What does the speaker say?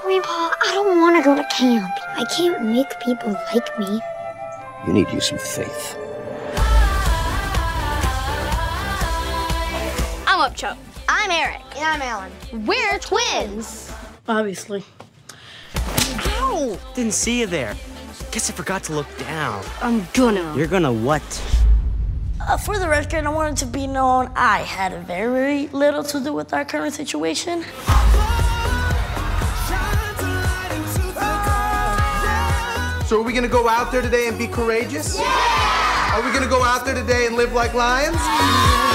Grandpa, I don't want to go to camp. I can't make people like me. You need you some faith. I'm Upchuck. I'm Eric. And I'm Alan. We're twins. Obviously. Ow! Didn't see you there. Guess I forgot to look down. I'm gonna. You're gonna what? Uh, for the record, I wanted to be known I had very little to do with our current situation. So are we gonna go out there today and be courageous? Yeah! Are we gonna go out there today and live like lions? Yeah!